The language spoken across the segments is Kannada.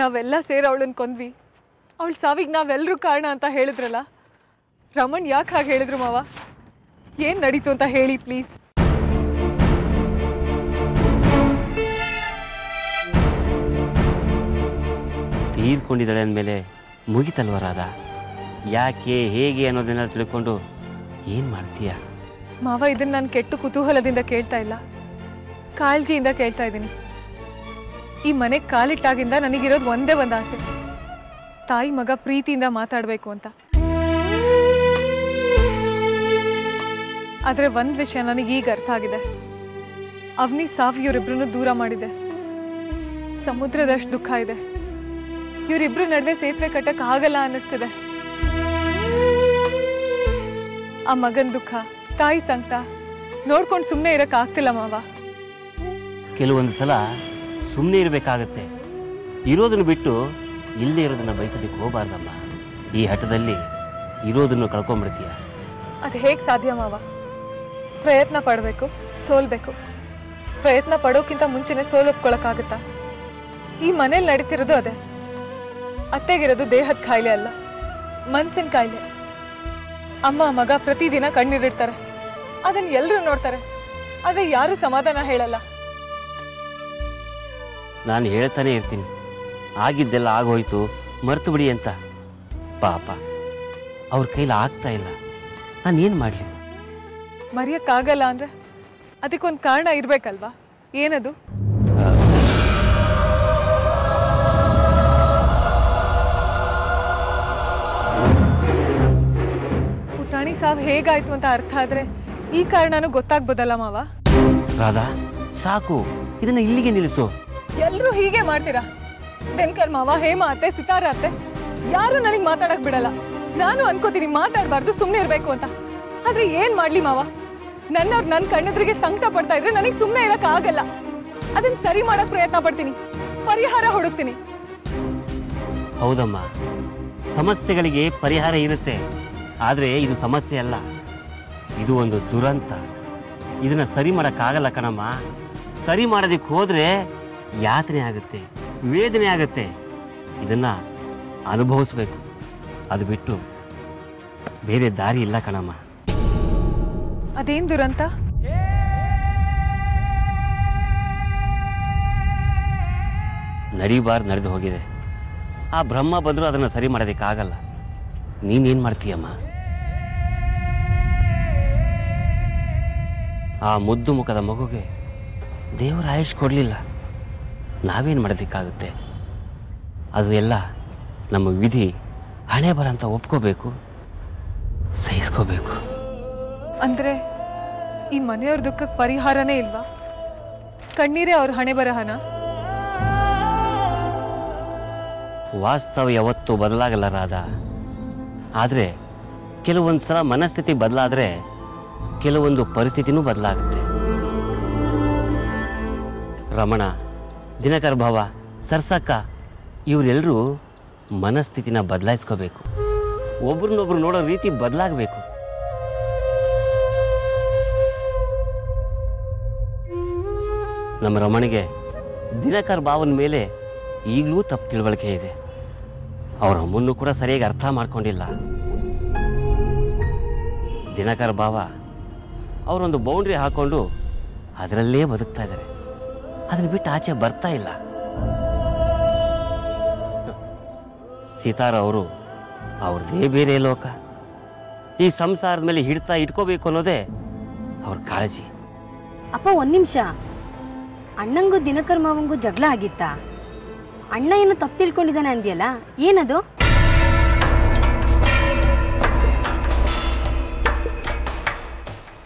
ನಾವೆಲ್ಲ ಸೇರಿ ಅವಳನ್ನ ಕೊಂದ್ವಿ. ಅವಳ ಸಾವಿಗೆ ನಾವೆಲ್ಲರೂ ಕಾರಣ ಅಂತ ಹೇಳಿದ್ರಲ್ಲ? ರಮಣ್ ಯಾಕೆ ಹಾಗೆ ಹೇಳಿದ್ರು ಮಾವ? ಏನು ನಡೀತು ಅಂತ ಹೇಳಿ ಪ್ಲೀಸ್. ತೀರ್ಕೊಂಡಿದ್ದಾಳೆ ಅಂದಮೇಲೆ ಮುಗಿತಲ್ವ ರಾಧ ಯಾಕೆ ಹೇಗೆ ಅನ್ನೋದನ್ನ ತಿಳ್ಕೊಂಡು ಏನು ಮಾಡ್ತೀಯ? ಮಾವ ಇದನ್ನ ನಾನು ಕೆಟ್ಟು ಕುತೂಹಲದಿಂದ ಕೇಳ್ತಾ ಇಲ್ಲ. ಕಾಳಜಿಯಿಂದ ಕೇಳ್ತಾ ಇದ್ದೀನಿ. ಈ ಮನೆ ಕಾಲಿಟ್ಟಾಗಿಂದ ನನಗಿರೋದು ಒಂದೇ ಒಂದು ಆಸೆ. ತಾಯಿ ಮಗ ಪ್ರೀತಿಯಿಂದ ಮಾತಾಡಬೇಕು ಅಂತ. ಆದರೆ ಒಂದು ವಿಷಯ ನನಗೀಗ ಅರ್ಥ ಆಗಿದೆ. ಅವನಿ ಸಾವು ಇವರಿಬ್ರನ್ನು ದೂರ ಮಾಡಿದೆ. ಸಮುದ್ರದಷ್ಟು ದುಃಖ ಇದೆ. ಇವರಿಬ್ರು ನಡುವೆ ಸೇತುವೆ ಕಟ್ಟಕ್ಕೆ ಆಗಲ್ಲ ಅನ್ನಿಸ್ತಿದೆ. ಆ ಮಗನ ದುಃಖ, ತಾಯಿ ಸಂಕಟ ನೋಡ್ಕೊಂಡು ಸುಮ್ಮನೆ ಇರಕ್ಕೆ ಆಗ್ತಿಲ್ಲ ಮಾವ. ಕೆಲವೊಂದು ಸಲ ಸುಮ್ಮನೆ ಇರಬೇಕಾಗತ್ತೆ. ಇರೋದನ್ನು ಬಿಟ್ಟು ಇಲ್ಲದೆ ಇರೋದನ್ನು ಬಯಸೋದಕ್ಕೆ ಹೋಗಬಾರ್ದಮ್ಮ. ಈ ಹಠದಲ್ಲಿ ಇರೋದನ್ನು ಕಳ್ಕೊಂಬಿಡ್ತೀಯ. ಅದು ಹೇಗೆ ಸಾಧ್ಯ ಮಾವ? ಪ್ರಯತ್ನ ಪಡಬೇಕು, ಸೋಲ್ಬೇಕು. ಪ್ರಯತ್ನ ಪಡೋಕ್ಕಿಂತ ಮುಂಚೆನೆ ಸೋಲೊಪ್ಕೊಳಕ್ಕಾಗತ್ತಾ? ಈ ಮನೇಲಿ ನಡೀತಿರೋದು ಅದೇ. ಅತ್ತೆಗಿರೋದು ದೇಹದ ಕಾಯಿಲೆ ಅಲ್ಲ, ಮನ್ಸಿನ ಕಾಯಿಲೆ ಅಮ್ಮ, ಮಗ ಪ್ರತಿದಿನ ಕಣ್ಣೀರಿಡ್ತಾರೆ. ಅದನ್ನ ಎಲ್ಲರೂ ನೋಡ್ತಾರೆ. ಆದರೆ ಯಾರೂ ಸಮಾಧಾನ ಹೇಳಲ್ಲ. ನಾನು ಹೇಳ್ತಾನೆ ಇರ್ತೀನಿ. ಆಗಿದ್ದೆಲ್ಲ ಆಗೋಯ್ತು ಮರ್ತು ಬಿಡಿ ಅಂತ. ಪಾಪ ಅವ್ರ ಕೈಲಿ ಆಗ್ತಾ ಇಲ್ಲ. ನಾನು ಏನು ಮಾಡಲಿ? ಮರೆಯಕ್ಕಾಗಲ್ಲ ಅಂದ್ರೆ ಅದಕ್ಕೊಂದು ಕಾರಣ ಇರ್ಬೇಕಲ್ವಾ? ಏನದು? ಪುಟಾಣಿ ಸಾವು ಹೇಗಾಯ್ತು ಅಂತ ಅರ್ಥ ಆದ್ರೆ ಈ ಕಾರಣನೂ ಗೊತ್ತಾಗ್ಬೋದಲ್ಲ ಮಾವ? ರಾಧಾ ಸಾಕು. ಇದನ್ನ ಇಲ್ಲಿಗೆ ನಿಲ್ಲಿಸು. ಎಲ್ರೂ ಹೀಗೆ ಮಾಡ್ತೀರಾ? ಬೆನ್ಕರ್ ಮಾವ, ಹೇಮ ಅತ್ತೆ, ಸಿತಾರ ಅತ್ತೆ, ಯಾರು ನನಗೆ ಮಾತಾಡಕ್ ಬಿಡಲ್ಲ. ನಾನು ಅನ್ಕೋತೀನಿ ಮಾತಾಡಬಾರ್ದು ಸುಮ್ಮನೆ ಇರಬೇಕು ಅಂತ. ಆದ್ರೆ ಏನ್ ಮಾಡ್ಲಿ ಮಾವ? ನನ್ನವ್ರು ನನ್ನ ಕಣ್ಣೆದ್ರಿಗೆ ಸಂಕಟ ಪಡ್ತಾ ಇದ್ರೆ ನನಗೆ ಸುಮ್ಮನೆ ಇರಕ್ ಆಗಲ್ಲ. ಅದನ್ನ ಸರಿ ಮಾಡಕ್ ಪ್ರಯತ್ನ ಪಡ್ತೀನಿ. ಪರಿಹಾರ ಹುಡುಕ್ತೀನಿ. ಹೌದಮ್ಮ. ಸಮಸ್ಯೆಗಳಿಗೆ ಪರಿಹಾರ ಇರುತ್ತೆ. ಆದರೆ ಇದು ಸಮಸ್ಯೆ ಅಲ್ಲ. ಇದು ಒಂದು ದುರಂತ. ಇದನ್ನ ಸರಿ ಮಾಡೋಕ್ಕಾಗಲ್ಲ ಕಣಮ್ಮ. ಸರಿ ಮಾಡೋದಕ್ಕೆ ಹೋದರೆ ಯಾತನೆ ಆಗುತ್ತೆ ವೇದನೆ ಆಗುತ್ತೆ ಇದನ್ನು ಅನುಭವಿಸ್ಬೇಕು. ಅದು ಬಿಟ್ಟು ಬೇರೆ ದಾರಿ ಇಲ್ಲ ಕಣಮ್ಮ. ಅದೇನ್ ದುರಂತ? ನಡಿಬಾರ್ದು ನಡೆದು ಹೋಗಿದೆ. ಆ ಬ್ರಹ್ಮ ಬಂದರೂ ಅದನ್ನು ಸರಿ ಮಾಡೋದಕ್ಕಾಗಲ್ಲ. ನೀನೇನು ಮಾಡ್ತೀಯಮ್ಮ? ಆ ಮುದ್ದು ಮುಖದ ಮಗುಗೆ ದೇವರ ಆಯುಷ್ ಕೊಡಲಿಲ್ಲ. ನಾವೇನು ಮಾಡಬೇಕಾಗುತ್ತೆ? ಅದು ಎಲ್ಲ ನಮ್ಮ ವಿಧಿ. ಹಣೆ ಬರ ಅಂತ ಒಪ್ಕೋಬೇಕು ಸಹಿಸ್ಕೋಬೇಕು. ಅಂದರೆ ಈ ಮನೆಯವ್ರ ದುಃಖಕ್ಕೆ ಪರಿಹಾರನೇ ಇಲ್ವಾ? ಕಣ್ಣೀರೇ ಅವ್ರ ಹಣೆ ಬರಹನ? ವಾಸ್ತವ ಯಾವತ್ತೂ ಬದಲಾಗಲ್ಲ ರಾಧ. ಆದರೆ ಕೆಲವೊಂದು ಸಲ ಮನಸ್ಥಿತಿ ಬದಲಾದರೆ ಕೆಲವೊಂದು ಪರಿಸ್ಥಿತಿನೂ ಬದಲಾಗುತ್ತೆ. ರಮಣ ದಿನಕರ್ ಭಾವ, ಸರ್ಸಕ್ಕ ಇವರೆಲ್ಲರೂ ಮನಸ್ಥಿತಿನ ಬದಲಾಯಿಸ್ಕೋಬೇಕು. ಒಬ್ರನ್ನೊಬ್ರು ನೋಡೋ ರೀತಿ ಬದಲಾಗಬೇಕು. ನಮ್ಮ ರಮಣಿಗೆ ದಿನಕರ್ ಭಾವನ ಮೇಲೆ ಈಗಲೂ ತಪ್ಪು ತಿಳುವಳಿಕೆ ಇದೆ. ಅವ್ರ ಅಮ್ಮನ್ನು ಕೂಡ ಸರಿಯಾಗಿ ಅರ್ಥ ಮಾಡ್ಕೊಂಡಿಲ್ಲ. ದಿನಕರ್ ಭಾವ, ಅವರೊಂದು ಬೌಂಡ್ರಿ ಹಾಕೊಂಡು ಅದರಲ್ಲೇ ಬದುಕ್ತಾ ಇದ್ದಾರೆ. ಅದನ್ನ ಬಿಟ್ಟು ಆಚೆ ಬರ್ತಾ ಇಲ್ಲ. ಸೀತಾರ ಅವರು ಅವ್ರದ್ದೇ ಬೇರೆ ಲೋಕ. ಈ ಸಂಸಾರದ ಮೇಲೆ ಹಿಡ್ತಾ ಇಟ್ಕೋಬೇಕು ಅನ್ನೋದೇ ಅವ್ರ ಕಾಳಜಿ. ಅಪ್ಪ ಒಂದ್ ನಿಮಿಷ. ಅಣ್ಣಂಗೂ ದಿನಕರ್ ಮಾವಂಗೂ ಜಗಳ ಆಗಿತ್ತಾ? ಅಣ್ಣ ಏನು ತಪ್ಪು ತಿಳ್ಕೊಂಡಿದ್ದಾನೆ ಅಂದ್ಯಲ್ಲ? ಏನದು?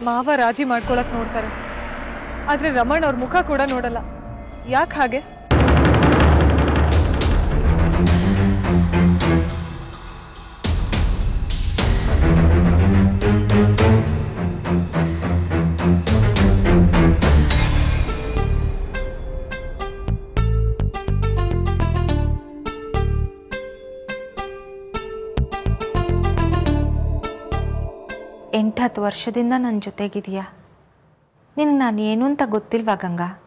ಮಾವ ರಾಜಿ ಮಾಡ್ಕೊಳಕ್ ನೋಡ್ತಾರೆ. ಆದ್ರೆ ರಮಣ್ ಅವ್ರ ಮುಖ ಕೂಡ ನೋಡಲ್ಲ. ಯಾಕೆ ಹಾಗೆ? ಎಂಟತ್ತು ವರ್ಷದಿಂದ ನನ್ನ ಜೊತೆಗಿದೆಯಾ? ನಿನ್ನ ನಾನು ಏನು ಅಂತ ಗೊತ್ತಿಲ್ವಾ ಗಂಗಾ?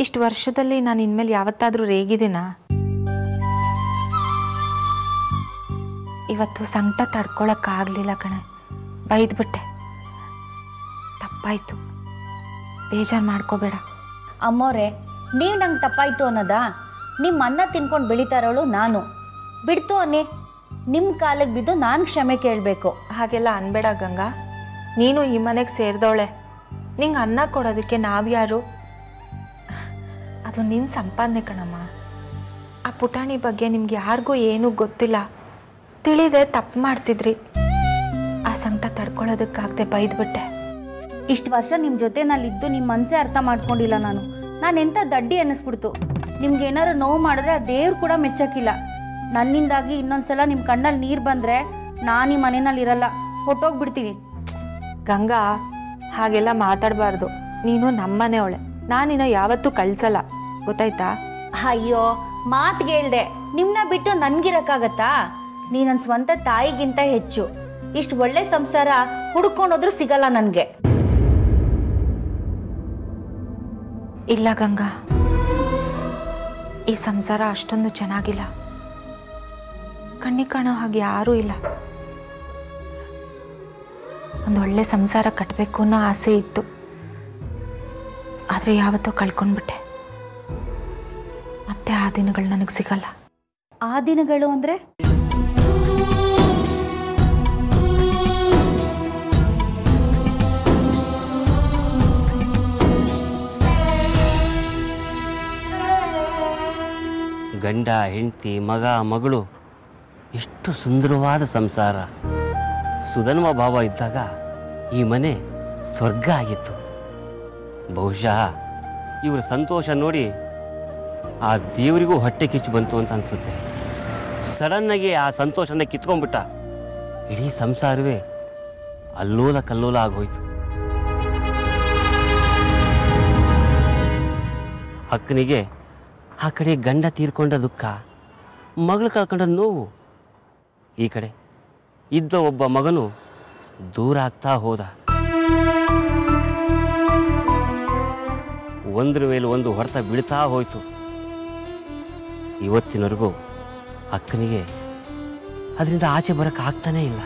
ಇಷ್ಟು ವರ್ಷದಲ್ಲಿ ನಾನು ಇನ್ಮೇಲೆ ಯಾವತ್ತಾದರೂ ರೇಗಿದ್ದೀನಾ? ಇವತ್ತು ಸಂಕಟ ತಡ್ಕೊಳಕ್ಕಾಗಲಿಲ್ಲ ಕಣೆ. ಬೈದ್ಬಿಟ್ಟೆ. ತಪ್ಪಾಯ್ತು. ಬೇಜಾರು ಮಾಡ್ಕೋಬೇಡ. ಅಮ್ಮೋರೆ ನೀವು ನಂಗೆ ತಪ್ಪಾಯ್ತು ಅನ್ನೋದಾ? ನಿಮ್ಮ ಅನ್ನ ತಿನ್ಕೊಂಡು ಬೆಳೀತಾರೋಳು ನಾನು. ಬಿಡ್ತು ಅನ್ನಿ. ನಿಮ್ಮ ಕಾಲಿಗೆ ಬಿದ್ದು ನಾನು ಕ್ಷಮೆ ಕೇಳಬೇಕು. ಹಾಗೆಲ್ಲ ಅನ್ಬೇಡ ಗಂಗಾ. ನೀನು ಈ ಮನೆಗೆ ಸೇರಿದವಳೆ. ನಿಂಗೆ ಅನ್ನ ಕೊಡೋದಕ್ಕೆ ನಾವ್ಯಾರು? ಅದು ನಿನ್ನ ಸಂಪಾದನೆ ಕಣಮ್ಮ. ಆ ಪುಟಾಣಿ ಬಗ್ಗೆ ನಿಮ್ಗೆ ಯಾರಿಗೂ ಏನೂ ಗೊತ್ತಿಲ್ಲ. ತಿಳಿದೆ ತಪ್ಪು ಮಾಡ್ತಿದ್ರಿ. ಆ ಸಂಕಟ ತಡ್ಕೊಳ್ಳೋದಕ್ಕಾಗದೆ ಬೈದ್ಬಿಟ್ಟೆ. ಇಷ್ಟು ವರ್ಷ ನಿಮ್ಮ ಜೊತೆನಲ್ಲಿದ್ದು ನಿಮ್ಮ ಮನಸ್ಸೇ ಅರ್ಥ ಮಾಡ್ಕೊಂಡಿಲ್ಲ ನಾನು. ನಾನು ಎಂಥ ದಡ್ಡಿ ಅನ್ನಿಸ್ಬಿಡ್ತು. ನಿಮ್ಗೆ ಏನಾದ್ರು ನೋವು ಮಾಡಿದ್ರೆ ಆ ದೇವ್ರು ಕೂಡ ಮೆಚ್ಚಕ್ಕಿಲ್ಲ. ನನ್ನಿಂದಾಗಿ ಇನ್ನೊಂದ್ಸಲ ನಿಮ್ಮ ಕಣ್ಣಲ್ಲಿ ನೀರು ಬಂದರೆ ನಾನು ಈ ಮನೆಯಲ್ಲಿ ಇರಲ್ಲ ಹೊಟ್ಟೋಗ್ಬಿಡ್ತೀನಿ ಗಂಗಾ ಹಾಗೆಲ್ಲ ಮಾತಾಡಬಾರ್ದು. ನೀನು ನಮ್ಮನೆಯವಳೆ ನಾನಿನ್ನ ಯಾವತ್ತೂ ಕಳ್ಸಲ್ಲ. ಗೊತ್ತಾಯ್ತಾ? ಅಯ್ಯೋ ಮಾತ್ಗೇಳ್ದೆ ನಿಮ್ಮನ್ನ ಬಿಟ್ಟು ನನ್ಗಿರಕ್ಕಾಗತ್ತಾ? ನೀ ನನ್ನ ಸ್ವಂತ ತಾಯಿಗಿಂತ ಹೆಚ್ಚು. ಇಷ್ಟು ಒಳ್ಳೆ ಸಂಸಾರ ಹುಡ್ಕೊಂಡೋದ್ರೂ ಸಿಗಲ್ಲ ನನಗೆ. ಇಲ್ಲ ಗಂಗಾ. ಈ ಸಂಸಾರ ಅಷ್ಟೊಂದು ಚೆನ್ನಾಗಿಲ್ಲ. ಕಣ್ಣಿ ಕಾಣೋ ಹಾಗೆ ಯಾರೂ ಇಲ್ಲ. ಒಂದು ಒಳ್ಳೆ ಸಂಸಾರ ಕಟ್ಟಬೇಕು ಅನ್ನೋ ಆಸೆ ಇತ್ತು. ಆದರೆ ಯಾವತ್ತೋ ಕಳ್ಕೊಂಡ್ಬಿಟ್ಟೆ. ಮತ್ತೆ ಆ ದಿನಗಳು ನನಗೆ ಸಿಗಲ್ಲ. ಆ ದಿನಗಳು ಅಂದರೆ? ಗಂಡ ಹೆಂಡತಿ ಮಗ ಮಗಳು ಎಷ್ಟು ಸುಂದರವಾದ ಸಂಸಾರ. ಸುಧನ್ವ ಭಾವ ಇದ್ದಾಗ ಈ ಮನೆ ಸ್ವರ್ಗ ಆಗಿತ್ತು. ಬಹುಶಃ ಇವರ ಸಂತೋಷ ನೋಡಿ ಆ ದೇವರಿಗೂ ಹೊಟ್ಟೆ ಕಿಚ್ಚು ಬಂತು ಅಂತ ಅನಿಸುತ್ತೆ. ಸಡನ್ನಾಗಿ ಆ ಸಂತೋಷನ ಕಿತ್ಕೊಂಡ್ಬಿಟ್ಟ. ಇಡೀ ಸಂಸಾರವೇ ಅಲ್ಲೋಲ ಕಲ್ಲೋಲ ಆಗೋಯ್ತು. ಅಕ್ಕನಿಗೆ ಆ ಕಡೆ ಗಂಡ ತೀರ್ಕೊಂಡ ದುಃಖ, ಮಗಳು ಕಳ್ಕೊಂಡ ನೋವು. ಈ ಕಡೆ ಇದ್ದ ಒಬ್ಬ ಮಗನು ದೂರ ಆಗ್ತಾ ಹೋದ. ಒಂದ್ರ ಮೇಲೆ ಒಂದು ಹೊಡೆತ ಬೀಳ್ತಾ ಹೋಯ್ತು. ಇವತ್ತಿನವರೆಗೂ ಅಕ್ಕನಿಗೆ ಅದರಿಂದ ಆಚೆ ಬರಕ್ಕೆ ಆಗ್ತಾನೇ ಇಲ್ಲ.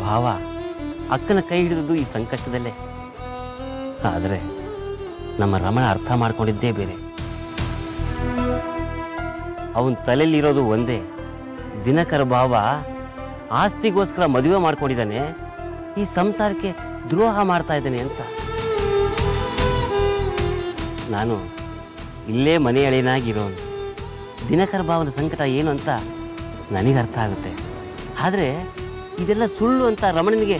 ಭಾವ ಅಕ್ಕನ ಕೈ ಹಿಡಿದದ್ದು ಈ ಸಂಕಷ್ಟದಲ್ಲೇ. ಆದರೆ ನಮ್ಮ ರಮಣ ಅರ್ಥ ಮಾಡ್ಕೊಂಡಿದ್ದೇ ಬೇರೆ. ಅವನ ತಲೆಯಲ್ಲಿರೋದು ಒಂದೇ. ದಿನಕರ ಭಾವ ಆಸ್ತಿಗೋಸ್ಕರ ಮದುವೆ ಮಾಡ್ಕೊಂಡಿದ್ದಾನೆ. ಈ ಸಂಸಾರಕ್ಕೆ ದ್ರೋಹ ಮಾಡ್ತಾ ಇದ್ದಾನೆ ಅಂತ. ನಾನು ಇಲ್ಲೇ ಮನೆ ಎಳೆನಾಗಿರೋನು ದಿನಕರ ಭಾವನ ಸಂಕಟ ಏನು ಅಂತ ನನಗೆ ಅರ್ಥ ಆಗುತ್ತೆ. ಆದರೆ ಇದೆಲ್ಲ ಸುಳ್ಳು ಅಂತ ರಮಣನಿಗೆ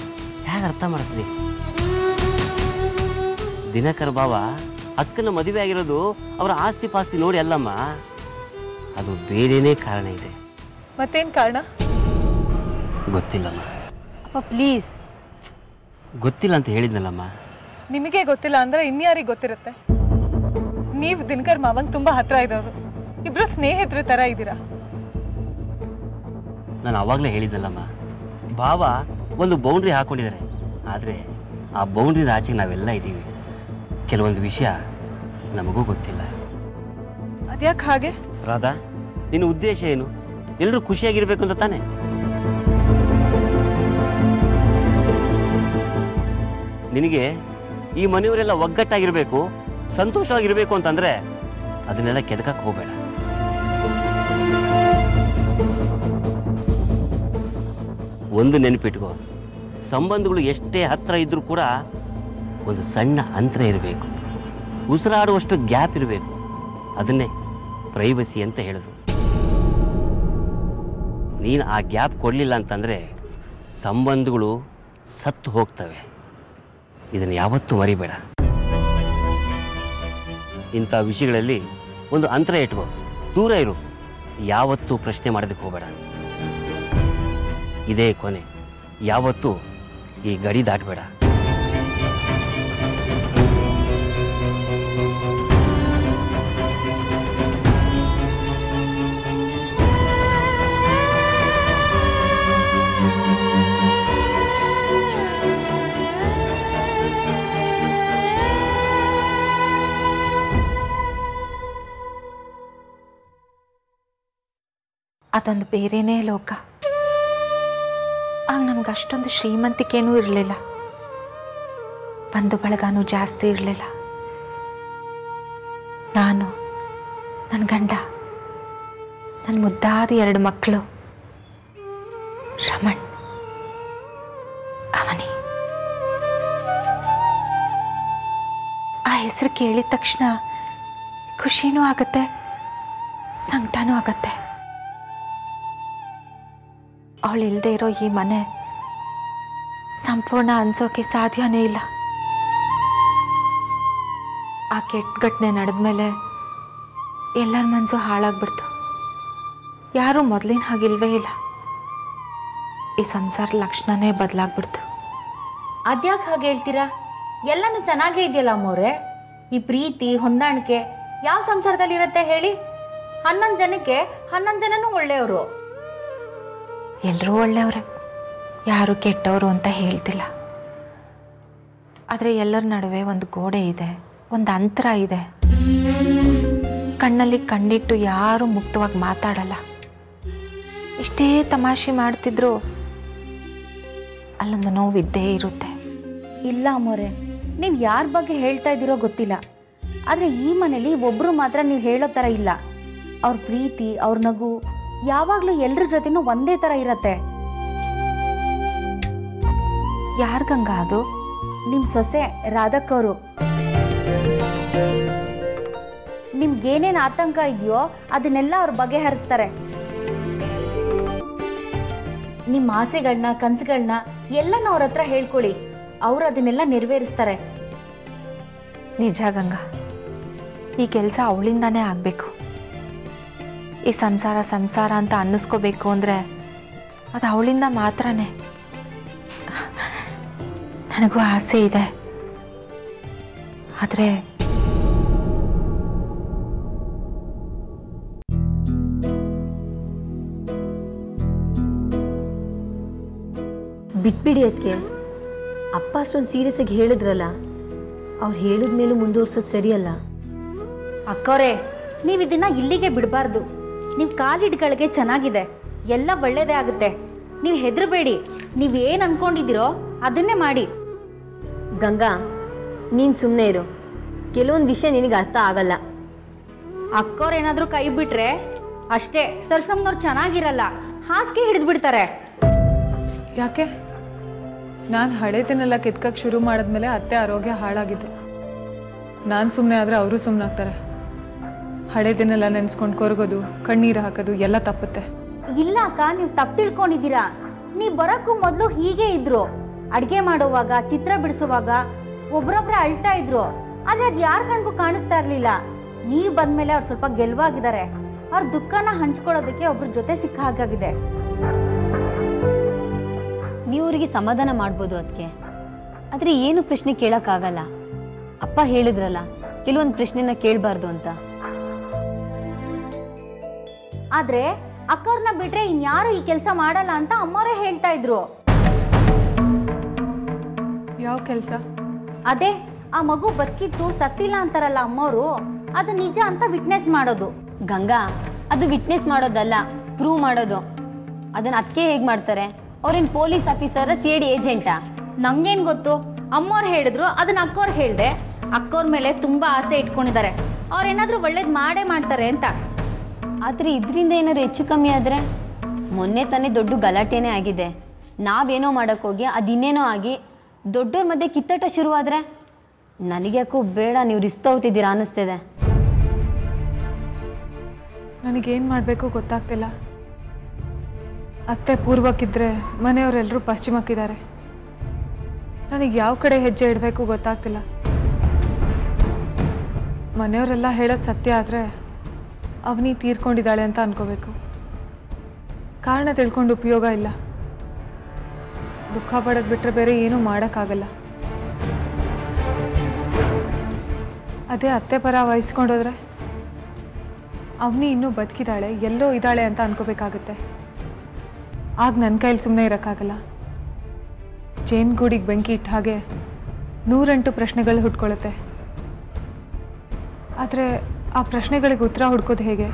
ಹೇಗೆ ಅರ್ಥ ಮಾಡ್ತೀನಿ ದಿನಕರ ಭಾವ ಅಕ್ಕನ ಮದುವೆ ಆಗಿರೋದು ಅವರ ಆಸ್ತಿ ಪಾಸ್ತಿ ನೋಡಿ ಅಲ್ಲಮ್ಮ. ಅದು ಬೇರೆನೇ ಕಾರಣ ಇದೆ. ಮತ್ತೇನು ಕಾರಣ? ಗೊತ್ತಿಲ್ಲಮ್ಮ. ಅಪ್ಪ ಪ್ಲೀಸ್ ಗೊತ್ತಿಲ್ಲ ಅಂತ ಹೇಳಿದ್ನಲ್ಲಮ್ಮ. ನಿಮಗೆ ಗೊತ್ತಿಲ್ಲ ಅಂದ್ರೆ ಇನ್ಯಾರಿಗೆ ಗೊತ್ತಿರುತ್ತೆ? ನೀವು ದಿನಕರ್ ಮಾವಂಗ್ ತುಂಬಾ ಹತ್ರ ಇರೋರು. ಇಬ್ರು ಸ್ನೇಹಿತರ ತರ ಇದ್ದೀರಾ? ನಾನು ಅವಾಗಲೇ ಹೇಳಿದ್ನಲ್ಲಮ್ಮ. ಭಾವ ಒಂದು ಬೌಂಡ್ರಿ ಹಾಕೊಂಡಿದ್ದಾರೆ ಆದರೆ ಆ ಬೌಂಡ್ರಿದ ಆಚೆಗೆ ನಾವೆಲ್ಲ ಇದ್ದೀವಿ. ಕೆಲವೊಂದು ವಿಷಯ ನಮಗೂ ಗೊತ್ತಿಲ್ಲ. ಅದ್ಯಾಕೆ ಹಾಗೆ? ರಾಧಾ ನಿನ್ನ ಉದ್ದೇಶ ಏನು? ಎಲ್ಲರೂ ಖುಷಿಯಾಗಿರ್ಬೇಕು ಅಂತ ತಾನೆ? ನಿನಗೆ ಈ ಮನೆಯವರೆಲ್ಲ ಒಗ್ಗಟ್ಟಾಗಿರ್ಬೇಕು, ಸಂತೋಷವಾಗಿರ್ಬೇಕು ಅಂತಂದ್ರೆ ಅದನ್ನೆಲ್ಲ ಕೆದಕಕ್ಕೆ ಹೋಗಬೇಡ. ಒಂದು ನೆನಪಿಟ್ಕೋ, ಸಂಬಂಧಗಳು ಎಷ್ಟೇ ಹತ್ತಿರ ಇದ್ರೂ ಕೂಡ ಒಂದು ಸಣ್ಣ ಅಂತರ ಇರಬೇಕು. ಉಸಿರಾಡುವಷ್ಟು ಗ್ಯಾಪ್ ಇರಬೇಕು. ಅದನ್ನೇ ಪ್ರೈವಸಿ ಅಂತ ಹೇಳೋದು. ನೀನು ಆ ಗ್ಯಾಪ್ ಕೊಡಲಿಲ್ಲ ಅಂತಂದರೆ ಸಂಬಂಧಗಳು ಸತ್ತು ಹೋಗ್ತವೆ. ಇದನ್ನು ಯಾವತ್ತೂ ಮರಿಬೇಡ. ಇಂಥ ವಿಷಯಗಳಲ್ಲಿ ಒಂದು ಅಂತರ ಇಟ್ಕೋ. ದೂರ ಇರು. ಯಾವತ್ತೂ ಪ್ರಶ್ನೆ ಮಾಡೋದಕ್ಕೆ ಹೋಗಬೇಡ. ಇದೇ ಕೊನೆ. ಯಾವತ್ತೂ ಈ ಗಡಿ ದಾಟಬೇಡ. ಅದೊಂದು ಬೇರೆನೇ ಲೋಕ. ಆಗ ನಮ್ಗೆ ಅಷ್ಟೊಂದು ಶ್ರೀಮಂತಿಕೆನೂ ಇರಲಿಲ್ಲ. ಬಂಧು ಬಳಗನೂ ಜಾಸ್ತಿ ಇರಲಿಲ್ಲ. ನಾನು ನನ್ನ ಗಂಡ ನನ್ನ ಮುದ್ದಾದ ಎರಡು ಮಕ್ಕಳು ರಮಣ್, ಅವನಿ. ಆ ಹೆಸರು ಕೇಳಿದ ತಕ್ಷಣ ಖುಷಿನೂ ಆಗತ್ತೆ, ಸಂಕಟನೂ ಆಗತ್ತೆ. ಅವಳು ಇಲ್ಲದೆ ಇರೋ ಈ ಮನೆ ಸಂಪೂರ್ಣ ಅನ್ಸೋಕೆ ಸಾಧ್ಯನೇ ಇಲ್ಲ. ಆ ಕೆಟ್ಟ ಘಟನೆ ನಡೆದ್ಮೇಲೆ ಎಲ್ಲರ ಮನಸ್ಸು ಹಾಳಾಗ್ಬಿಡ್ತು. ಯಾರೂ ಮೊದಲಿನ ಹಾಗಿಲ್ವೇ ಇಲ್ಲ. ಈ ಸಂಸಾರ ಲಕ್ಷಣನೇ ಬದಲಾಗ್ಬಿಡ್ತು. ಅದ್ಯಾಕೆ ಹಾಗೆ ಹೇಳ್ತೀರಾ? ಎಲ್ಲನೂ ಚೆನ್ನಾಗೇ ಇದೆಯಲ್ಲ ಅಮ್ಮವ್ರೆ? ಈ ಪ್ರೀತಿ, ಹೊಂದಾಣಿಕೆ ಯಾವ ಸಂಸಾರದಲ್ಲಿರುತ್ತೆ ಹೇಳಿ? ಹನ್ನೊಂದು ಜನಕ್ಕೆ ಹನ್ನೊಂದು ಜನನೂ ಒಳ್ಳೆಯವರು. ಎಲ್ಲರೂ ಒಳ್ಳೆಯವರೇ. ಯಾರು ಕೆಟ್ಟವರು ಅಂತ ಹೇಳ್ತಿಲ್ಲ. ಆದರೆ ಎಲ್ಲರ ನಡುವೆ ಒಂದು ಗೋಡೆ ಇದೆ, ಒಂದು ಅಂತರ ಇದೆ. ಕಣ್ಣಲ್ಲಿ ಕಣ್ಣಿಟ್ಟು ಯಾರು ಮುಕ್ತವಾಗಿ ಮಾತಾಡಲ್ಲ. ಇಷ್ಟೇ ತಮಾಷೆ ಮಾಡ್ತಿದ್ರು ಅಲ್ಲೊಂದು ನೋವಿದ್ದೇ ಇರುತ್ತೆ. ಇಲ್ಲ ಮೊರೆ ನೀವು ಯಾರ ಬಗ್ಗೆ ಹೇಳ್ತಾ ಇದ್ದೀರೋ ಗೊತ್ತಿಲ್ಲ. ಆದರೆ ಈ ಮನೇಲಿ ಒಬ್ಬರು ಮಾತ್ರ ನೀವು ಹೇಳೋ ಥರ ಇಲ್ಲ. ಅವ್ರ ಪ್ರೀತಿ, ಅವ್ರ ನಗು ಯಾವಾಗಲೂ ಎಲ್ಲರ ಜೊತೆನೂ ಒಂದೇ ಥರ ಇರತ್ತೆ. ಯಾರ್ ಗಂಗಾ ಅದು? ನಿಮ್ಮ ಸೊಸೆ ರಾಧಕ್ಕವರು. ನಿಮ್ಗೇನೇನು ಆತಂಕ ಇದೆಯೋ ಅದನ್ನೆಲ್ಲ ಅವ್ರು ಬಗೆಹರಿಸ್ತಾರೆ. ನಿಮ್ಮ ಆಸೆಗಳನ್ನ ಕನ್ಸುಗಳನ್ನ ಎಲ್ಲನೂ ಅವ್ರ ಹತ್ರ ಹೇಳ್ಕೊಳ್ಳಿ. ಅವ್ರು ಅದನ್ನೆಲ್ಲ ನೆರವೇರಿಸ್ತಾರೆ. ನಿಜ ಗಂಗಾ. ಈ ಕೆಲಸ ಅವಳಿಂದಾನೇ ಆಗಬೇಕು. ಈ ಸಂಸಾರ ಸಂಸಾರ ಅಂತ ಅನ್ನಿಸ್ಕೋಬೇಕು ಅಂದರೆ ಅದು ಅವಳಿಂದ ಮಾತ್ರನೇ. ನನಗೂ ಆಸೆ ಇದೆ. ಆದರೆ ಬಿಟ್ಬಿಡಿ ಅದಕ್ಕೆ ಅಪ್ಪ ಅಷ್ಟೊಂದು ಸೀರಿಯಸ್ ಆಗಿ ಹೇಳಿದ್ರಲ್ಲ ಅವ್ರು ಹೇಳಿದ ಮೇಲೂ ಮುಂದುವರ್ಸೋದು ಸರಿಯಲ್ಲ. ಅಕ್ಕವ್ರೆ ನೀವು ಇದನ್ನ ಇಲ್ಲಿಗೆ ಬಿಡಬಾರ್ದು. ನೀವು ಕಾಲಿಡ್ಗಳಿಗೆ ಚೆನ್ನಾಗಿದೆ. ಎಲ್ಲ ಒಳ್ಳೆಯದೇ ಆಗುತ್ತೆ. ನೀವು ಹೆದರಬೇಡಿ. ನೀವು ಏನು ಅನ್ಕೊಂಡಿದ್ದೀರೋ ಅದನ್ನೇ ಮಾಡಿ. ಗಂಗಾ ನೀನು ಸುಮ್ಮನೆ ಇರು. ಕೆಲವೊಂದು ವಿಷಯ ನಿನಗೆ ಅರ್ಥ ಆಗಲ್ಲ. ಅಕ್ಕೋರೇನಾದರೂ ಏನಾದರೂ ಕೈ ಬಿಟ್ರೆ ಅಷ್ಟೇ. ಸರ್ಸಮ್ನವ್ರು ಚೆನ್ನಾಗಿರಲ್ಲ. ಹಾಸಿಗೆ ಹಿಡಿದು ಬಿಡ್ತಾರೆ ಯಾಕೆ? ನಾನು ಹಳೇದನ್ನೆಲ್ಲ ಕೆತ್ಕಕ್ಕೆ ಶುರು ಮಾಡಿದ್ಮೇಲೆ ಅತ್ತೆ ಆರೋಗ್ಯ ಹಾಳಾಗಿದ್ದು ನಾನು ಸುಮ್ಮನೆ ಆದರೆ ಅವರು ಸುಮ್ಮನಾಗ್ತಾರೆ ಹಳೇದನ್ನೆಲ್ಲ ನೆನೆಸ್ಕೊಂಡು ಕೊರಗೋದು ಕಣ್ಣೀರು ಹಾಕೋದು ಎಲ್ಲ ತಪ್ಪುತ್ತೆ. ಇಲ್ಲ ಅಕ್ಕ ನೀವು ತಪ್ಪು ತಿಳ್ಕೊಂಡಿದ್ದೀರಾ. ನೀವು ಬರೋಕ್ಕೂ ಮೊದಲು ಹೀಗೆ ಇದ್ರು. ಅಡುಗೆ ಮಾಡುವಾಗ ಚಿತ್ರ ಬಿಡಿಸುವಾಗ ಒಬ್ರೊಬ್ರೆ ಅಳ್ತಾ ಇದ್ರು. ಆದ್ರೆ ಅದು ಯಾರ ಕಣ್ಗೂ ಕಾಣಿಸ್ತಾ ಇರಲಿಲ್ಲ. ನೀವು ಬಂದ್ಮೇಲೆ ಅವ್ರು ಸ್ವಲ್ಪ ಗೆಲುವಾಗಿದ್ದಾರೆ. ಅವ್ರ ದುಃಖನ ಹಂಚ್ಕೊಳ್ಳೋದಕ್ಕೆ ಒಬ್ರ ಜೊತೆ ಸಿಕ್ಕ ಹಾಗಾಗಿದೆ. ನೀವು ಅವರಿಗೆ ಸಮಾಧಾನ ಮಾಡ್ಬೋದು ಅದಕ್ಕೆ ಆದರೆ ಏನು ಪ್ರಶ್ನೆ ಕೇಳೋಕ್ಕಾಗಲ್ಲ. ಅಪ್ಪ ಹೇಳಿದ್ರಲ್ಲ ಕೆಲವೊಂದು ಪ್ರಶ್ನೆನ ಕೇಳಬಾರ್ದು ಅಂತ. ಆದ್ರೆ ಅಕ್ಕವ್ರನ್ನ ಬಿಟ್ರೆ ಇನ್ಯಾರು ಈ ಕೆಲಸ ಮಾಡಲ್ಲ ಅಂತ ಅಮ್ಮವರೇ ಹೇಳ್ತಾ ಇದ್ರು. ಯಾವ ಕೆಲಸ? ಅದೇ ಆ ಮಗು ಬದುಕಿತ್ತು ಸತ್ತಿಲ್ಲ ಅಂತಾರಲ್ಲ ಅಮ್ಮವರು ಅದು ನಿಜ ಅಂತ ವಿಟ್ನೆಸ್ ಮಾಡೋದು. ಗಂಗಾ ಅದು ವಿಟ್ನೆಸ್ ಮಾಡೋದಲ್ಲ ಪ್ರೂವ್ ಮಾಡೋದು. ಅದನ್ನ ಅದಕ್ಕೆ ಹೇಗೆ ಮಾಡ್ತಾರೆ? ಅವ್ರೇನು ಪೊಲೀಸ್ ಆಫೀಸರ್ ಸಿ ಡಿ ಏಜೆಂಟಾ ನಂಗೇನ್ ಗೊತ್ತು? ಅಮ್ಮವ್ರು ಹೇಳಿದ್ರು ಅದನ್ನ ಅಕ್ಕವ್ರು ಹೇಳಿದೆ. ಅಕ್ಕವ್ರ ಮೇಲೆ ತುಂಬಾ ಆಸೆ ಇಟ್ಕೊಂಡಿದ್ದಾರೆ. ಅವ್ರೇನಾದ್ರೂ ಒಳ್ಳೇದ್ ಮಾಡೇ ಮಾಡ್ತಾರೆ ಅಂತ. ಆದರೆ ಇದರಿಂದ ಏನಾದ್ರು ಹೆಚ್ಚು ಕಮ್ಮಿ ಆದರೆ? ಮೊನ್ನೆ ತಾನೇ ದೊಡ್ಡ ಗಲಾಟೆನೇ ಆಗಿದೆ. ನಾವೇನೋ ಮಾಡೋಕ್ಕೋಗಿ ಅದು ಇನ್ನೇನೋ ಆಗಿ ದೊಡ್ಡವ್ರ ಮಧ್ಯೆ ಕಿತ್ತಾಟ ಶುರುವಾದರೆ? ನನಗ್ಯಾಕೋ ಬೇಡ, ನೀವು ರಿಸ್ಕ್ ತಗೋತಿದ್ದೀರಾ ಅನ್ನಿಸ್ತಿದೆ. ನನಗೇನು ಮಾಡಬೇಕು ಗೊತ್ತಾಗ್ತಿಲ್ಲ. ಅತ್ತೆ ಪೂರ್ವಕ್ಕಿದ್ರೆ ಮನೆಯವರೆಲ್ಲರೂ ಪಶ್ಚಿಮಕ್ಕಿದ್ದಾರೆ. ನನಗೆ ಯಾವ ಕಡೆ ಹೆಜ್ಜೆ ಇಡಬೇಕು ಗೊತ್ತಾಗ್ತಿಲ್ಲ. ಮನೆಯವರೆಲ್ಲ ಹೇಳೋದು ಸತ್ಯ ಆದರೆ ಅವನಿ ತೀರ್ಕೊಂಡಿದ್ದಾಳೆ ಅಂತ ಅನ್ಕೋಬೇಕು. ಕಾರಣ ತಿಳ್ಕೊಂಡು ಉಪಯೋಗ ಇಲ್ಲ. ದುಃಖ ಪಡೋದು ಬಿಟ್ಟರೆ ಬೇರೆ ಏನೂ ಮಾಡೋಕ್ಕಾಗಲ್ಲ. ಅದೇ ಅತ್ತೆ ಪರ ವಹಿಸ್ಕೊಂಡೋದ್ರೆ ಅವನಿ ಇನ್ನೂ ಬದುಕಿದ್ದಾಳೆ ಎಲ್ಲೋ ಇದ್ದಾಳೆ ಅಂತ ಅನ್ಕೋಬೇಕಾಗತ್ತೆ. ಆಗ ನನ್ನ ಕೈಲಿ ಸುಮ್ಮನೆ ಇರೋಕ್ಕಾಗಲ್ಲ. ಜೇನುಗೂಡಿಗೆ ಬೆಂಕಿ ಇಟ್ಟ ಹಾಗೆ ನೂರೆಂಟು ಪ್ರಶ್ನೆಗಳು ಹುಟ್ಕೊಳ್ಳುತ್ತೆ ಆದರೆ ಆ ಪ್ರಶ್ನೆಗಳಿಗೆ ಉತ್ತರ ಹುಡ್ಕೋದು ಹೇಗೆ?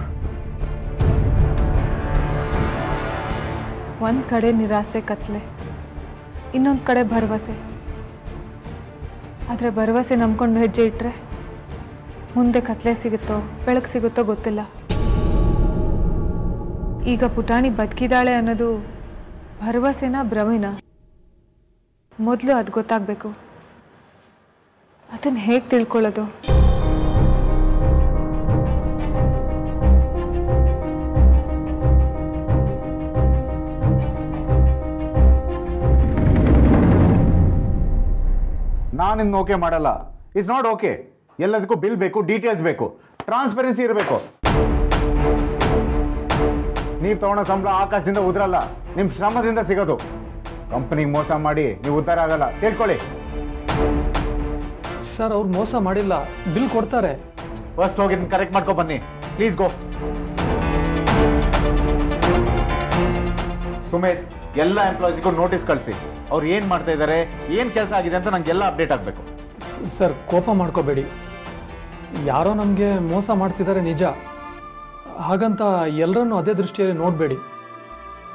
ಒಂದು ಕಡೆ ನಿರಾಸೆ, ಕತ್ಲೆ. ಇನ್ನೊಂದು ಕಡೆ ಭರವಸೆ. ಆದರೆ ಭರವಸೆ ನಂಬ್ಕೊಂಡು ಹೆಜ್ಜೆ ಇಟ್ಟರೆ ಮುಂದೆ ಕತ್ಲೆ ಸಿಗುತ್ತೋ, ಬೆಳಕು ಸಿಗುತ್ತೋ ಗೊತ್ತಿಲ್ಲ. ಈಗ ಪುಟಾಣಿ ಬದುಕಿದಾಳೆ ಅನ್ನೋದು ಭರವಸೆನ ಭ್ರಮೆನ? ಮೊದಲು ಅದು ಗೊತ್ತಾಗಬೇಕು. ಅದನ್ನು ಹೇಗೆ ತಿಳ್ಕೊಳ್ಳೋದು? ನಾನು ಇನ್ನು ಓಕೆ ಮಾಡಲ್ಲ. ಇಟ್ಸ್ ನಾಟ್ ಓಕೆ ಎಲ್ಲದಕ್ಕೂ ಬಿಲ್ ಬೇಕು ಡೀಟೇಲ್ಸ್ ಬೇಕು. ಟ್ರಾನ್ಸ್ಪರೆನ್ಸಿ ಇರಬೇಕು. ನೀವು ತಗೊಳ್ಳೋ ಸಂಬಳ ಆಕಾಶದಿಂದ ಉದ್ರಲ್ಲ. ನಿಮ್ಮ ಶ್ರಮದಿಂದ ಸಿಗೋದು. ಕಂಪ್ನಿಗೆ ಮೋಸ ಮಾಡಿ ನೀವು ಉದ್ಧಾರ ಆಗಲ್ಲ. ತಿಳ್ಕೊಳ್ಳಿ ಸರ್ ಅವ್ರು ಮೋಸ ಮಾಡಿಲ್ಲ. ಬಿಲ್ ಕೊಡ್ತಾರೆ. ಫಸ್ಟ್ ಹೋಗಿ ಕರೆಕ್ಟ್ ಮಾಡ್ಕೊ ಬನ್ನಿ. ಪ್ಲೀಸ್ ಗೋ ಸುಮೇತ್ ಎಲ್ಲ ಎಂಪ್ಲಾಯೀಸ್ಗೂ ನೋಟಿಸ್ ಕಳಿಸಿ. ಅವ್ರು ಏನು ಮಾಡ್ತಾ ಇದ್ದಾರೆ ಏನು ಕೆಲಸ ಆಗಿದೆ ಅಂತ ನಂಗೆಲ್ಲ ಅಪ್ಡೇಟ್ ಆಗಬೇಕು. ಸರ್ ಕೋಪ ಮಾಡ್ಕೋಬೇಡಿ. ಯಾರೋ ನಮಗೆ ಮೋಸ ಮಾಡ್ತಿದ್ದಾರೆ ನಿಜ. ಹಾಗಂತ ಎಲ್ಲರನ್ನು ಅದೇ ದೃಷ್ಟಿಯಲ್ಲಿ ನೋಡಬೇಡಿ.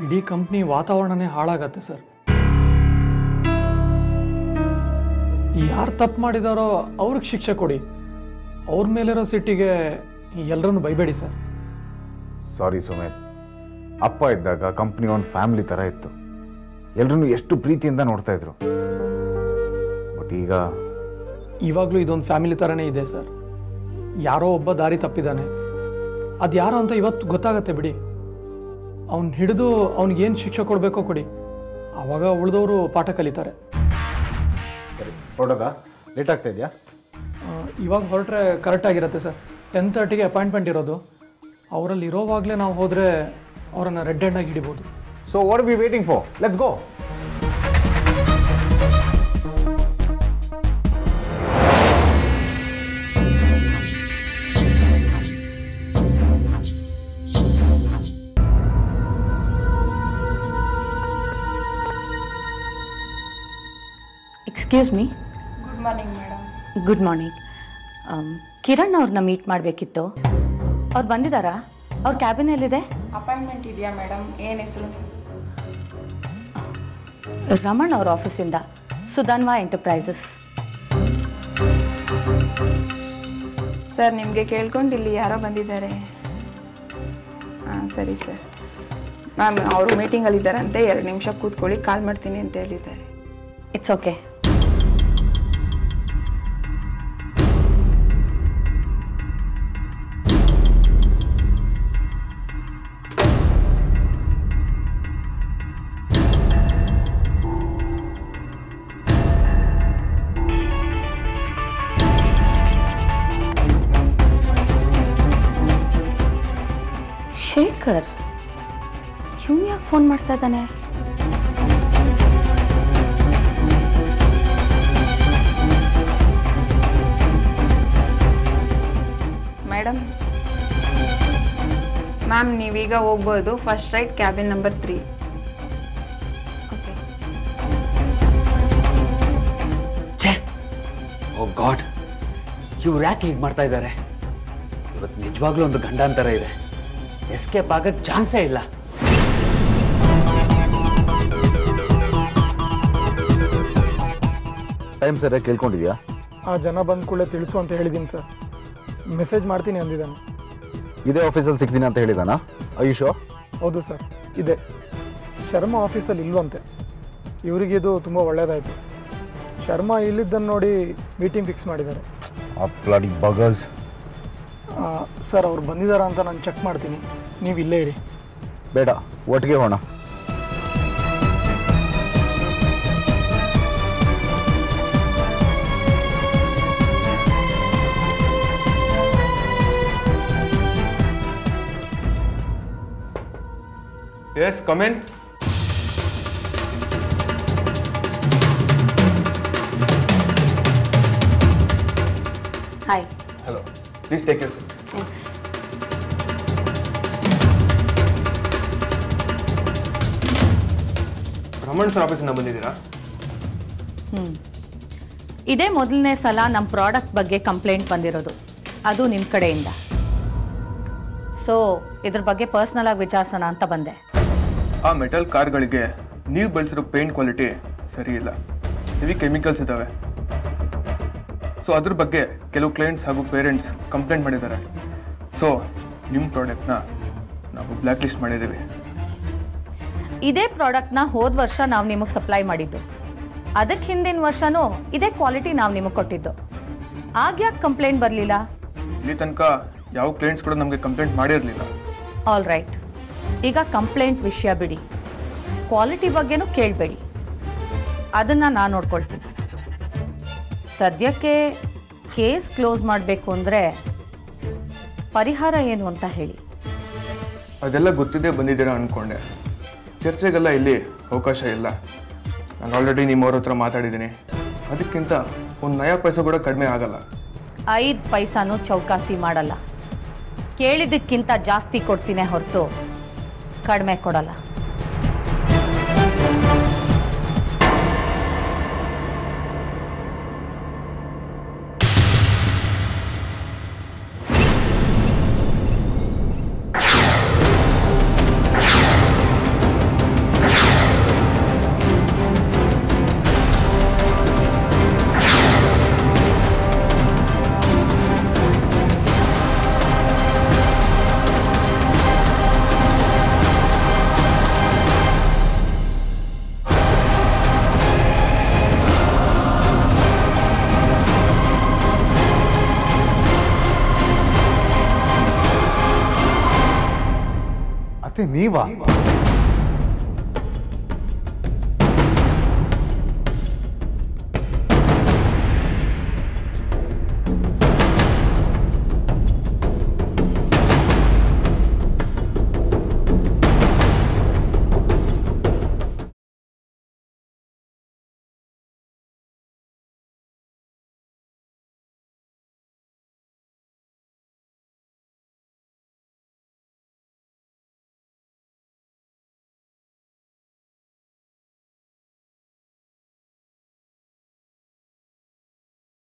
ಇಡೀ ಕಂಪ್ನಿ ವಾತಾವರಣನೇ ಹಾಳಾಗತ್ತೆ ಸರ್. ಯಾರು ತಪ್ಪು ಮಾಡಿದಾರೋ ಅವ್ರಿಗೆ ಶಿಕ್ಷೆ ಕೊಡಿ. ಅವ್ರ ಮೇಲಿರೋ ಸಿಟ್ಟಿಗೆ ಎಲ್ಲರನ್ನು ಬೈಬೇಡಿ ಸರ್. ಸಾರಿ ಸುಮೇತ್ ಅಪ್ಪ ಇದ್ದಾಗ ಕಂಪ್ನಿ ಒಂದು ಫ್ಯಾಮಿಲಿ ಥರ ಇತ್ತು. ಎಲ್ರೂ ಎಷ್ಟು ಪ್ರೀತಿಯಿಂದ ನೋಡ್ತಾ ಇದ್ರು. ಬಟ್ ಈಗ ಇವಾಗಲೂ ಇದೊಂದು ಫ್ಯಾಮಿಲಿ ಥರನೇ ಇದೆ ಸರ್. ಯಾರೋ ಒಬ್ಬ ದಾರಿ ತಪ್ಪಿದ್ದಾನೆ ಅದು ಯಾರೋ ಅಂತ ಇವತ್ತು ಗೊತ್ತಾಗತ್ತೆ ಬಿಡಿ. ಅವ್ನು ಹಿಡಿದು ಅವ್ನಿಗೇನು ಶಿಕ್ಷೆ ಕೊಡಬೇಕೋ ಕೊಡಿ. ಆವಾಗ ಉಳಿದವರು ಪಾಠ ಕಲಿತಾರೆ. ಹೊರಡೋದಾ? ಲೇಟ್ ಆಗ್ತಾ ಇದೆಯಾ? ಇವಾಗ ಹೊರಟ್ರೆ ಕರೆಕ್ಟಾಗಿರುತ್ತೆ ಸರ್. ಟೆನ್ ತರ್ಟಿಗೆ ಅಪಾಯಿಂಟ್ಮೆಂಟ್ ಇರೋದು. ಅವರಲ್ಲಿ ಇರೋವಾಗಲೇ ನಾವು ಹೋದರೆ ಅವರನ್ನು ರೆಡ್ ಹ್ಯಾಂಡಾಗಿ ಹಿಡಿಬೋದು. So what be waiting for let's go excuse me good morning madam good morning Kiran ಅವ್ರನ್ನ ಮೀಟ್ ಮಾಡಬೇಕಿತ್ತು. ಅವ್ರು ಬಂದಿದ್ದಾರಾ? ಅವ್ರ ಕ್ಯಾಬಿನ್ ಎಲ್ಲಿದೆ? ಅಪಾಯಿಂಟ್ಮೆಂಟ್ ಇದೆಯಾ ಮೇಡಮ್ ಏನು ಹೆಸರು? ರಮಣ್ ಅವ್ರ ಆಫೀಸಿಂದ ಸುಧಾನ್ವಾ ಎಂಟರ್ಪ್ರೈಸಸ್ ಸರ್ ನಿಮಗೆ ಕೇಳ್ಕೊಂಡು ಇಲ್ಲಿ ಯಾರೋ ಬಂದಿದ್ದಾರೆ. ಹಾಂ ಸರಿ ಸರ್ ಮ್ಯಾಮ್ ಅವರು ಮೀಟಿಂಗಲ್ಲಿದ್ದಾರಂತೆ ಎರಡು ನಿಮಿಷ ಕೂತ್ಕೊಳ್ಳಿ ಕಾಲ್ ಮಾಡ್ತೀನಿ ಅಂತ ಹೇಳಿದ್ದಾರೆ. ಇಟ್ಸ್ ಓಕೆ ಶೇಖರ್ ಇವನು ಯಾಕೆ ಫೋನ್ ಮಾಡ್ತಾ ಇದ್ದಾನೆ. ಮೇಡಮ್ ಮ್ಯಾಮ್ ನೀವೀಗ ಹೋಗ್ಬೋದು. First right cabin number three. Oh god ಇವ್ರು ಯಾಕೆ ಹೀಗೆ ಮಾಡ್ತಾ ಇದ್ದಾರೆ? ಇವತ್ತು ನಿಜವಾಗ್ಲೂ ಒಂದು ಗಂಡಾಂತರ ಇದೆ. ಎಸ್ಕೇಪ್ ಆಗಕ್ಕೆ ಚಾನ್ಸೇ ಇಲ್ಲ. ಟೈಮ್ ಸರಿಯಾಗಿ ಕೇಳ್ಕೊಂಡಿದ್ಯಾ? ಆ ಜನ ಬಂದ ಕೂಡಲೇ ತಿಳಿಸು ಅಂತ ಹೇಳಿದ್ದೀನಿ ಸರ್. ಮೆಸೇಜ್ ಮಾಡ್ತೀನಿ ಅಂದಿದ್ದಾನೆ. ಇದೇ ಆಫೀಸಲ್ಲಿ ಸಿಗ್ತೀನಿ ಅಂತ ಹೇಳಿದಾನ? ಆಯುಷೋ ಹೌದು ಸರ್ ಇದೆ. ಶರ್ಮಾ ಆಫೀಸಲ್ಲಿ ಇಲ್ವಂತೆ. ಇವರಿಗೆ ಇದು ತುಂಬ ಒಳ್ಳೆಯದಾಯಿತು ಶರ್ಮಾ ಇಲ್ಲಿದ್ದನ್ನು ನೋಡಿ ಮೀಟಿಂಗ್ ಫಿಕ್ಸ್ ಮಾಡಿದ್ದಾರೆ. ಬಗಲ್ಸ್ ಸರ್ ಅವ್ರು ಬಂದಿದ್ದಾರಾ ಅಂತ ನಾನು ಚೆಕ್ ಮಾಡ್ತೀನಿ ನೀವು ಇಲ್ಲೇ ಇರಿ ಬೇಡ ಒಟ್ಟಿಗೆ ಹೋಣ yes come in. Hi Hello. Please take your seat. Sir ಆಫೀಸಿಂದ ಬಂದಿದ್ದೀರಾ? ಹ್ಞೂ ಇದೇ ಮೊದಲನೇ ಸಲ ನಮ್ಮ ಪ್ರಾಡಕ್ಟ್ ಬಗ್ಗೆ ಕಂಪ್ಲೇಂಟ್ ಬಂದಿರೋದು. ಅದು ನಿಮ್ಮ ಕಡೆಯಿಂದ. ಸೊ ಇದ್ರ ಬಗ್ಗೆ ಪರ್ಸ್ನಲ್ ಆಗಿ ವಿಚಾರಿಸೋಣ ಅಂತ ಬಂದೆ. ಆ ಮೆಟಲ್ ಕಾರ್ಗಳಿಗೆ ನೀವು ಬಳಸಿರೋ ಪೇಂಟ್ ಕ್ವಾಲಿಟಿ ಸರಿ ಇಲ್ಲ. ಹೆವಿ ಕೆಮಿಕಲ್ಸ್ ಇದ್ದಾವೆ ಸೊ ಅದ್ರ ಬಗ್ಗೆ ಕೆಲವು ಕ್ಲೈಂಟ್ಸ್ ಹಾಗೂ ಪೇರೆಂಟ್ಸ್ ಕಂಪ್ಲೇಂಟ್ ಮಾಡಿದ್ದಾರೆ. ಸೊ ನಿಮ್ಮ ಪ್ರಾಡಕ್ಟ್ನ ನಾವು ಬ್ಲ್ಯಾಕ್ ಲಿಸ್ಟ್ ಮಾಡಿದ್ದೀವಿ. ಇದೇ ಪ್ರಾಡಕ್ಟ್ನ ಹೋದ ವರ್ಷ ನಾವು ನಿಮಗೆ ಸಪ್ಲೈ ಮಾಡಿದ್ದು. ಅದಕ್ಕೆ ಹಿಂದಿನ ವರ್ಷನೂ ಇದೇ ಕ್ವಾಲಿಟಿ ನಾವು ನಿಮಗೆ ಕೊಟ್ಟಿದ್ದು. ಆಗ ಯಾಕೆ ಕಂಪ್ಲೇಂಟ್ ಬರಲಿಲ್ಲ? ಇಲ್ಲಿ ತನಕ ಯಾವ ಕ್ಲೈಂಟ್ಸ್ ಕೂಡ ನಮಗೆ ಕಂಪ್ಲೇಂಟ್ ಮಾಡಿರಲಿಲ್ಲ. ಆಲ್ ರೈಟ್ ಈಗ ಕಂಪ್ಲೇಂಟ್ ವಿಷಯ ಬಿಡಿ. ಕ್ವಾಲಿಟಿ ಬಗ್ಗೆನೂ ಕೇಳಬೇಡಿ. ಅದನ್ನು ನಾನು ನೋಡ್ಕೊಳ್ತೀನಿ. ಸದ್ಯಕ್ಕೆ ಕೇಸ್ ಕ್ಲೋಸ್ ಮಾಡಬೇಕು ಅಂದರೆ ಪರಿಹಾರ ಏನು ಅಂತ ಹೇಳಿ. ಅದೆಲ್ಲ ಗೊತ್ತಿದೆ ಬಂದಿದ್ದೀರಾ ಅಂದ್ಕೊಂಡೆ ಚರ್ಚೆಗೆಲ್ಲ ಇಲ್ಲಿ ಅವಕಾಶ ಇಲ್ಲ. ನಾನು ಆಲ್ರೆಡಿ ನಿಮ್ಮವ್ರ ಹತ್ರ ಮಾತಾಡಿದ್ದೀನಿ. ಅದಕ್ಕಿಂತ ಒಂದು ನಯ ಪೈಸೆ ಕೂಡ ಕಡಿಮೆ ಆಗಲ್ಲ. ಐದು ಪೈಸಾನು ಚೌಕಾಸಿ ಮಾಡಲ್ಲ. ಕೇಳಿದ್ದಕ್ಕಿಂತ ಜಾಸ್ತಿ ಕೊಡ್ತೀನಿ ಹೊರತು ಕಡಿಮೆ ಕೊಡಲ್ಲ. बातें नहीं वाह।